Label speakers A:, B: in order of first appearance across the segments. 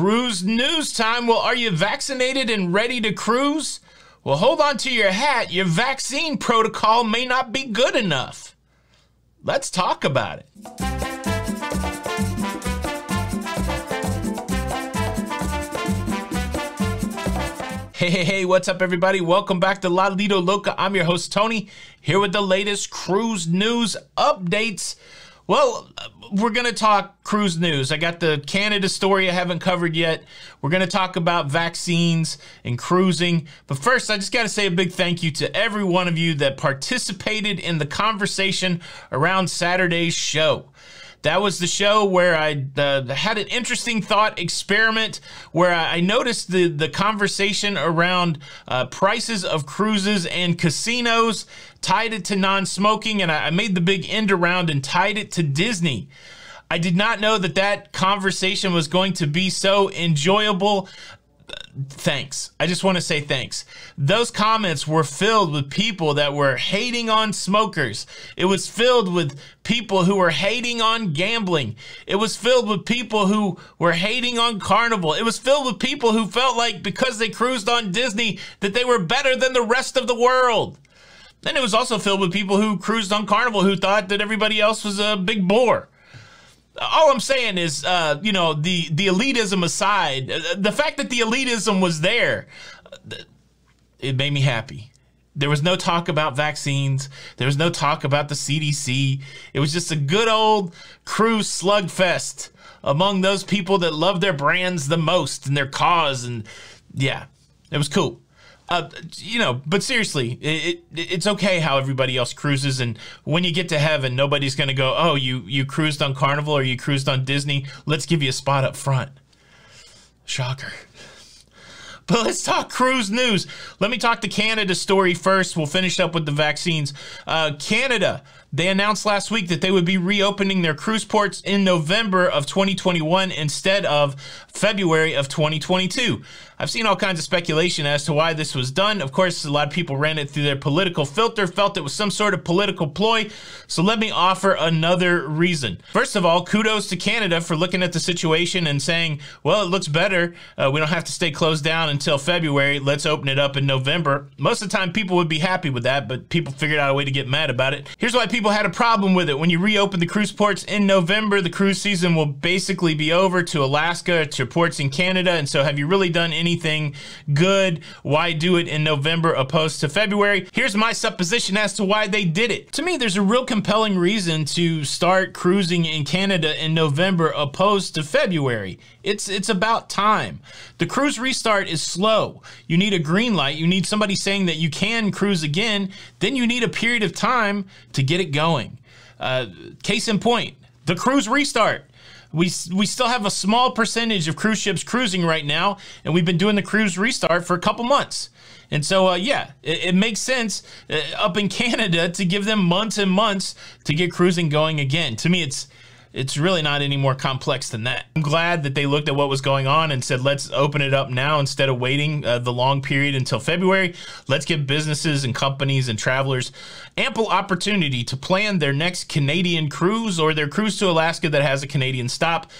A: Cruise news time. Well, are you vaccinated and ready to cruise? Well, hold on to your hat. Your vaccine protocol may not be good enough. Let's talk about it. Hey, hey, hey, what's up, everybody? Welcome back to La Lido Loca. I'm your host, Tony, here with the latest cruise news updates. Well, we're going to talk cruise news. I got the Canada story I haven't covered yet. We're going to talk about vaccines and cruising. But first, I just got to say a big thank you to every one of you that participated in the conversation around Saturday's show. That was the show where I uh, had an interesting thought experiment where I noticed the, the conversation around uh, prices of cruises and casinos, tied it to non smoking, and I, I made the big end around and tied it to Disney. I did not know that that conversation was going to be so enjoyable thanks. I just want to say thanks. Those comments were filled with people that were hating on smokers. It was filled with people who were hating on gambling. It was filled with people who were hating on Carnival. It was filled with people who felt like because they cruised on Disney that they were better than the rest of the world. Then it was also filled with people who cruised on Carnival who thought that everybody else was a big bore all I'm saying is, uh, you know, the the elitism aside, uh, the fact that the elitism was there, uh, it made me happy. There was no talk about vaccines. There was no talk about the CDC. It was just a good old cruise slugfest among those people that love their brands the most and their cause. And yeah, it was cool. Uh, you know, but seriously, it, it, it's okay how everybody else cruises, and when you get to heaven, nobody's gonna go, "Oh, you you cruised on Carnival or you cruised on Disney. Let's give you a spot up front." Shocker. But let's talk cruise news. Let me talk the Canada story first. We'll finish up with the vaccines. Uh, Canada, they announced last week that they would be reopening their cruise ports in November of 2021 instead of February of 2022. I've seen all kinds of speculation as to why this was done. Of course, a lot of people ran it through their political filter, felt it was some sort of political ploy. So let me offer another reason. First of all, kudos to Canada for looking at the situation and saying, well, it looks better. Uh, we don't have to stay closed down until February. Let's open it up in November. Most of the time, people would be happy with that, but people figured out a way to get mad about it. Here's why people had a problem with it. When you reopen the cruise ports in November, the cruise season will basically be over to Alaska, to ports in Canada. And so, have you really done anything good, why do it in November opposed to February? Here's my supposition as to why they did it. To me, there's a real compelling reason to start cruising in Canada in November opposed to February. It's it's about time. The cruise restart is slow. You need a green light. You need somebody saying that you can cruise again. Then you need a period of time to get it going. Uh, case in point, the cruise restart we we still have a small percentage of cruise ships cruising right now, and we've been doing the cruise restart for a couple months. And so, uh, yeah, it, it, makes sense uh, up in Canada to give them months and months to get cruising going again. To me, it's it's really not any more complex than that. I'm glad that they looked at what was going on and said, let's open it up now instead of waiting uh, the long period until February. Let's give businesses and companies and travelers ample opportunity to plan their next Canadian cruise or their cruise to Alaska that has a Canadian stop.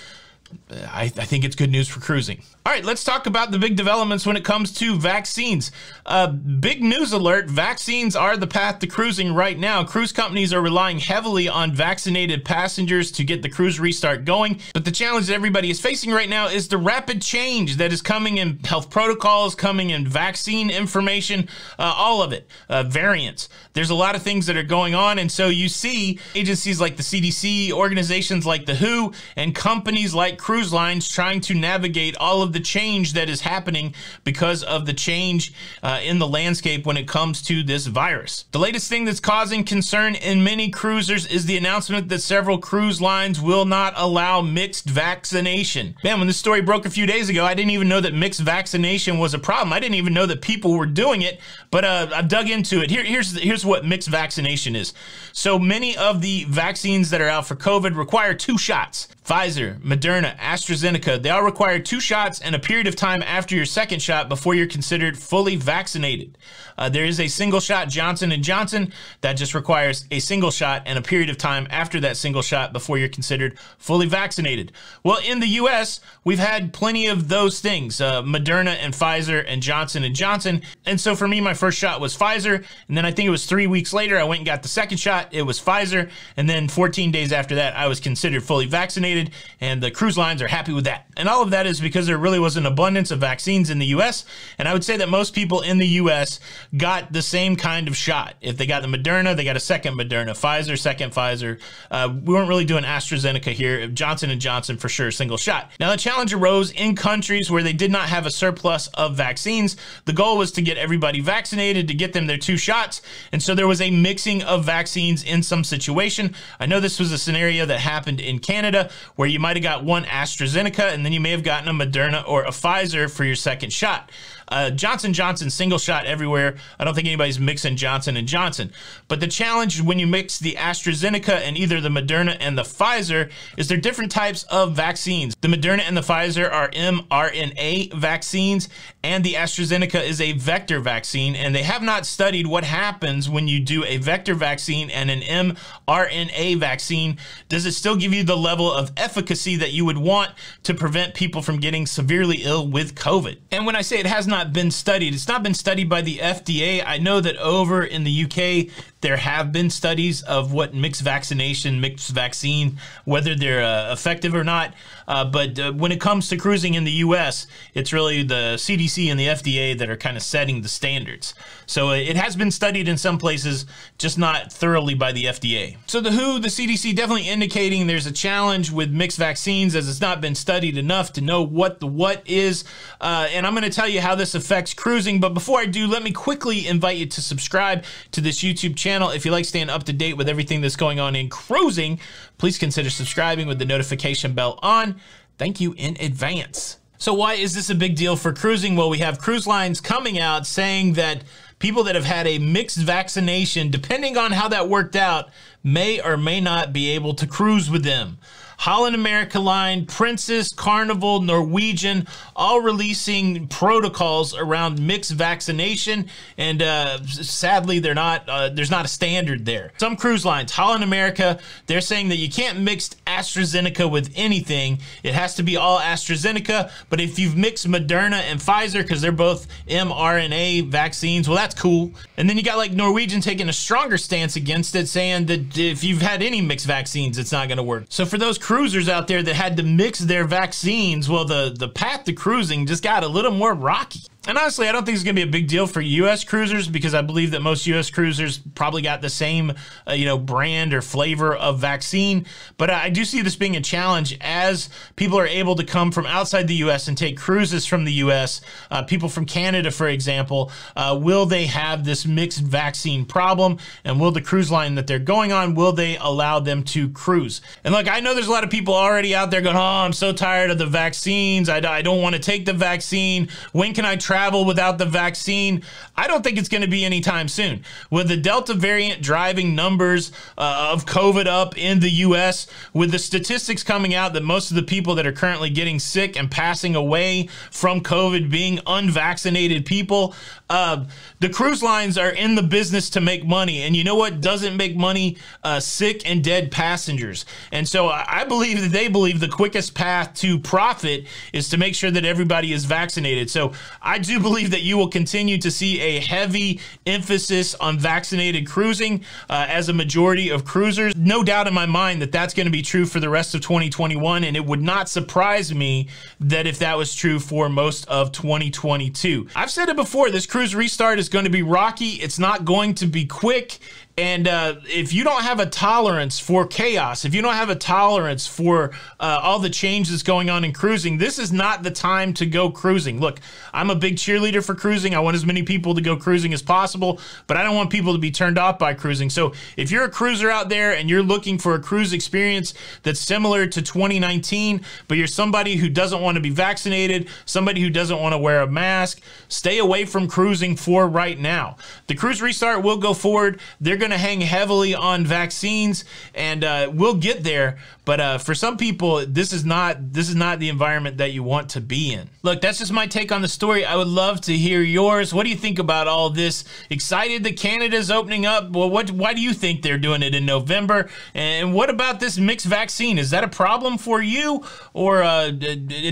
A: I, I, think it's good news for cruising. All right, let's talk about the big developments when it comes to vaccines. Uh, big news alert vaccines are the path to cruising right now. Cruise companies are relying heavily on vaccinated passengers to get the cruise restart going. But the challenge that everybody is facing right now is the rapid change that is coming in health protocols, coming in vaccine information, uh, all of it, uh, variants. There's a lot of things that are going on. And so you see agencies like the CDC, organizations like the WHO, and companies like cruise lines trying to navigate all of of the change that is happening because of the change uh, in the landscape when it comes to this virus. The latest thing that's causing concern in many cruisers is the announcement that several cruise lines will not allow mixed vaccination. Man, when this story broke a few days ago, I didn't even know that mixed vaccination was a problem. I didn't even know that people were doing it, but uh, I've dug into it. Here, here's, here's what mixed vaccination is. So many of the vaccines that are out for COVID require two shots. Pfizer, Moderna, AstraZeneca, they all require two shots and a period of time after your second shot before you're considered fully vaccinated. Uh, there is a single shot Johnson & Johnson that just requires a single shot and a period of time after that single shot before you're considered fully vaccinated. Well, in the U.S., we've had plenty of those things, uh, Moderna and Pfizer and Johnson & Johnson. And so for me, my first shot was Pfizer. And then I think it was three weeks later, I went and got the second shot. It was Pfizer. And then 14 days after that, I was considered fully vaccinated and the cruise lines are happy with that. And all of that is because there really was an abundance of vaccines in the US. And I would say that most people in the US got the same kind of shot. If they got the Moderna, they got a second Moderna, Pfizer, second Pfizer. Uh, we weren't really doing AstraZeneca here. Johnson and Johnson for sure, single shot. Now the challenge arose in countries where they did not have a surplus of vaccines. The goal was to get everybody vaccinated, to get them their two shots. And so there was a mixing of vaccines in some situation. I know this was a scenario that happened in Canada where you might have got one AstraZeneca and then you may have gotten a Moderna or a Pfizer for your second shot. Uh, Johnson Johnson single shot everywhere. I don't think anybody's mixing Johnson and Johnson. But the challenge when you mix the AstraZeneca and either the Moderna and the Pfizer is they're different types of vaccines. The Moderna and the Pfizer are mRNA vaccines, and the AstraZeneca is a vector vaccine. And they have not studied what happens when you do a vector vaccine and an mRNA vaccine. Does it still give you the level of efficacy that you would want to prevent people from getting severely ill with COVID? And when I say it has not not been studied. It's not been studied by the FDA. I know that over in the UK, there have been studies of what mixed vaccination, mixed vaccine, whether they're uh, effective or not. Uh, but uh, when it comes to cruising in the US, it's really the CDC and the FDA that are kind of setting the standards. So uh, it has been studied in some places, just not thoroughly by the FDA. So the WHO, the CDC definitely indicating there's a challenge with mixed vaccines as it's not been studied enough to know what the what is. Uh, and I'm going to tell you how this affects cruising. But before I do, let me quickly invite you to subscribe to this YouTube channel. If you like staying up to date with everything that's going on in cruising, please consider subscribing with the notification bell on. Thank you in advance. So why is this a big deal for cruising? Well, we have cruise lines coming out saying that people that have had a mixed vaccination, depending on how that worked out, may or may not be able to cruise with them. Holland America Line, Princess, Carnival, Norwegian, all releasing protocols around mixed vaccination, and uh, sadly, they're not. Uh, there's not a standard there. Some cruise lines, Holland America, they're saying that you can't mix AstraZeneca with anything. It has to be all AstraZeneca. But if you've mixed Moderna and Pfizer, because they're both mRNA vaccines, well, that's cool. And then you got like Norwegian taking a stronger stance against it, saying that if you've had any mixed vaccines, it's not going to work. So for those cruisers out there that had to mix their vaccines, well, the, the path to cruising just got a little more rocky. And honestly, I don't think it's going to be a big deal for U.S. cruisers because I believe that most U.S. cruisers probably got the same, uh, you know, brand or flavor of vaccine. But I do see this being a challenge as people are able to come from outside the U.S. and take cruises from the U.S. Uh, people from Canada, for example, uh, will they have this mixed vaccine problem? And will the cruise line that they're going on, will they allow them to cruise? And look, I know there's a lot of people already out there going, oh, I'm so tired of the vaccines. I, I don't want to take the vaccine. When can I travel without the vaccine? I don't think it's going to be anytime soon. With the Delta variant driving numbers uh, of COVID up in the U.S., with the statistics coming out that most of the people that are currently getting sick and passing away from COVID being unvaccinated people, uh, the cruise lines are in the business to make money. And you know what doesn't make money? Uh, sick and dead passengers. And so I believe that they believe the quickest path to profit is to make sure that everybody is vaccinated. So I do believe that you will continue to see a heavy emphasis on vaccinated cruising uh, as a majority of cruisers. No doubt in my mind that that's going to be true for the rest of 2021, and it would not surprise me that if that was true for most of 2022. I've said it before, this cruise restart is going to be rocky. It's not going to be quick. And uh, if you don't have a tolerance for chaos, if you don't have a tolerance for uh, all the changes going on in cruising, this is not the time to go cruising. Look, I'm a big cheerleader for cruising. I want as many people to go cruising as possible, but I don't want people to be turned off by cruising. So if you're a cruiser out there and you're looking for a cruise experience that's similar to 2019, but you're somebody who doesn't want to be vaccinated, somebody who doesn't want to wear a mask, stay away from cruising for right now. The cruise restart will go forward. They're going going to hang heavily on vaccines, and uh, we'll get there. But uh, for some people, this is not this is not the environment that you want to be in. Look, that's just my take on the story. I would love to hear yours. What do you think about all this? Excited that Canada's opening up? Well, what? Why do you think they're doing it in November? And what about this mixed vaccine? Is that a problem for you or uh,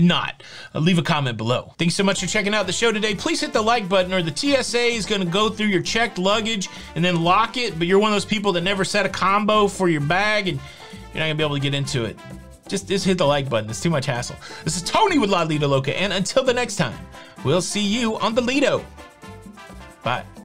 A: not? Uh, leave a comment below. Thanks so much for checking out the show today. Please hit the like button, or the TSA is going to go through your checked luggage and then lock it. But you're one of those people that never set a combo for your bag and you're not gonna be able to get into it. Just, just hit the like button. It's too much hassle. This is Tony with La Lido Loca, and until the next time, we'll see you on the Lido. Bye.